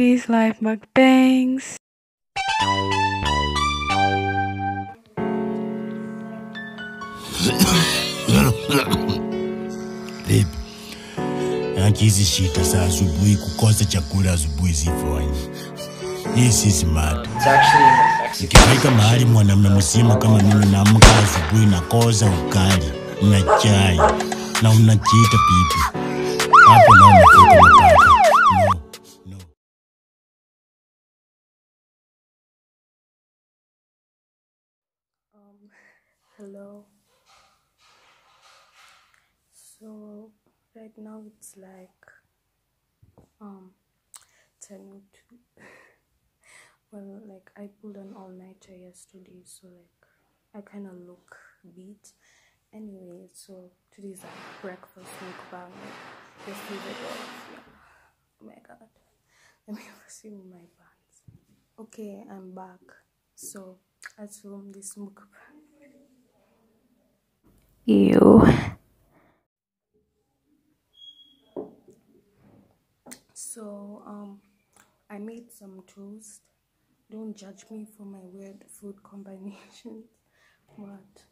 Peace Life Mukbangs. Yanki hizi shida za asubuhi, kukosa chakula asubuhi zifanye. This is mad. Ikifika mahali mwanamume mzima kama mimi naamka asubuhi nakosa ukali na chai na unajiita bibi, hapo nao umefika hello. So right now it's like um ten o two. well, like I pulled an all nighter yesterday, so like I kind of look beat. Anyway, so today's like breakfast mukbang. Your favorite yeah. Oh my god. Let me see my pants. Okay, I'm back. So let's film this mukbang. Ew. So um I made some toast. Don't judge me for my weird food combinations, but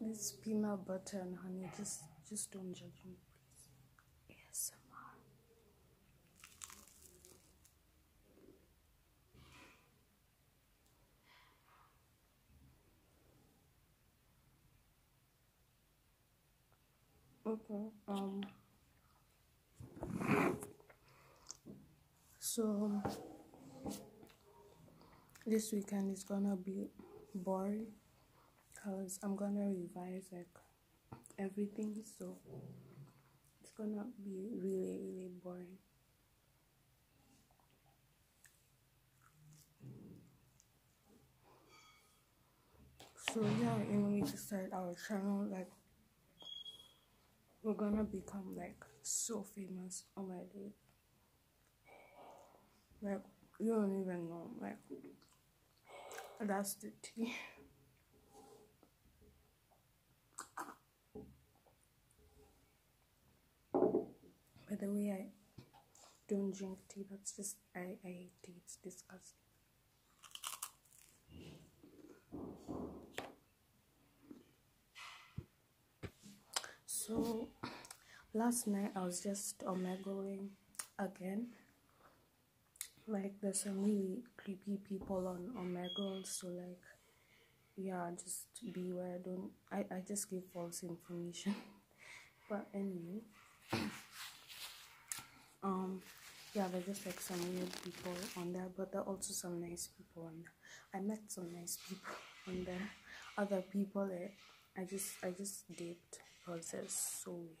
this peanut butter and honey just just don't judge me please. ASMR. Okay. Um. So this weekend is gonna be boring because I'm gonna revise like everything. So it's gonna be really really boring. So yeah, in order to start our channel, like we're gonna become like so famous on my day. Like you don't even know. Like that's the tea. By the way, I don't drink tea. That's just I I hate tea. It's disgusting. So last night I was just omegoing again. Like there's some really creepy people on my Omegle, so like yeah, just beware. Don't I, I just give false information. but anyway. Um yeah, there's just like some weird people on there, but there are also some nice people on there. I met some nice people on there. Other people that I just I just dipped because so weird.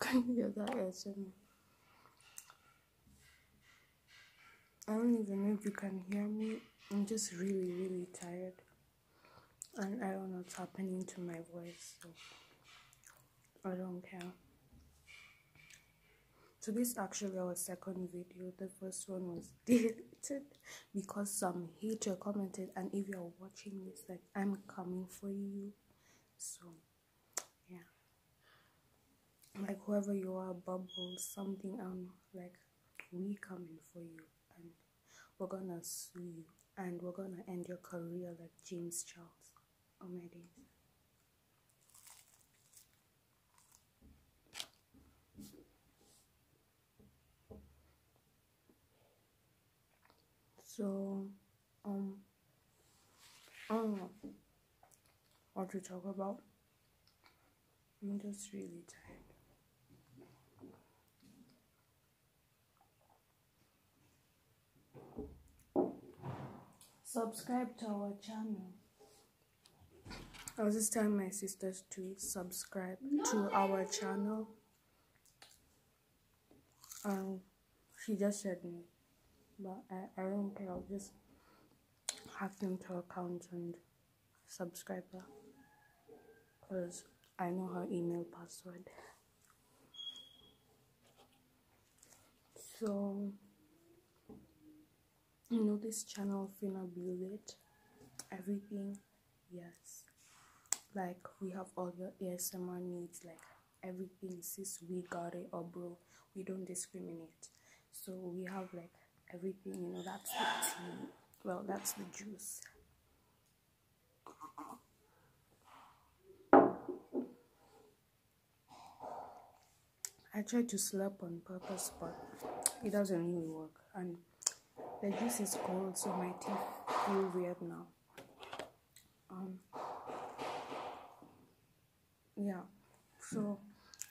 Can you hear that? I don't even know if you can hear me. I'm just really, really tired. And I don't know what's happening to my voice, so I don't care. So this is actually our second video. The first one was deleted because some hater commented and if you're watching this like I'm coming for you. So yeah. Like whoever you are, bubble, something um like we coming for you and we're gonna sue you and we're gonna end your career like James Charles. Oh my days. So, um, I don't know what to talk about. I'm just really tired. Subscribe to our channel. I was just telling my sisters to subscribe to our channel. Um, she just said me, but I, I don't care. Just hack them to account and subscribe her because I know her email password. So, you know, this channel finna Build It, Everything, yes. like we have all the ASMR needs, like everything sis we got it or bro. We don't discriminate. So we have like everything, you know, that's the tea. Well that's the juice. I tried to slap on purpose, but it doesn't really work. And the juice is cold, so my teeth feel weird now. Um, yeah, so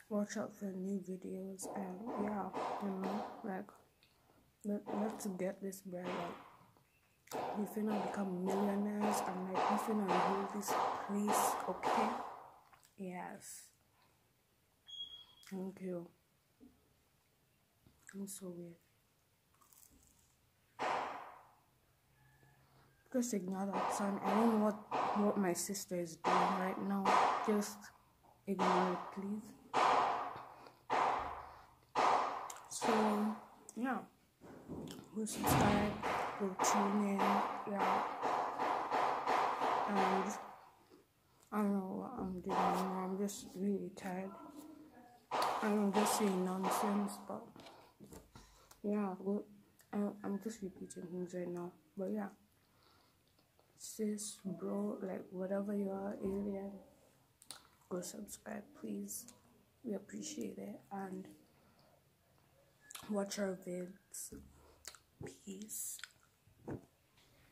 watch out for new videos, and yeah, you know, like let, let's get this bread. Like, we finna become millionaires, and like we finna rule this place, okay? Yes. Thank you. I'm so weird. Just ignore that son. I don't know what what my sister is doing right now. Just ignore it, please. So yeah, go subscribe, go tune in, yeah. And um, I don't know what I'm doing anymore. I'm just really tired. I'm just saying nonsense, but yeah, I'm just repeating things right now. But yeah, sis, bro, like whatever you are, alien, go subscribe, please. We appreciate it and watch our vids. Peace.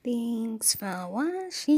Thanks for watching.